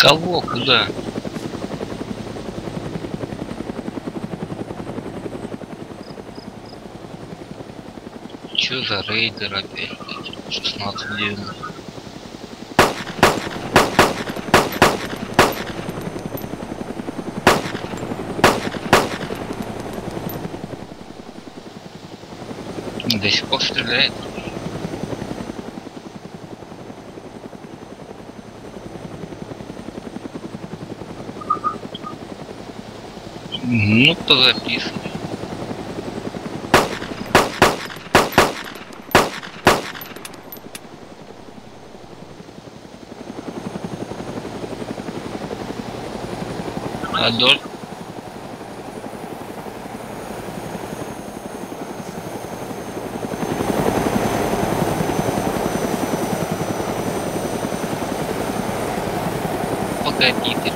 Кого? Куда? Чё за рейдер опять? 16 90. До сих пор стреляет. Ну, позаписывай. Адольф. Погоди ты.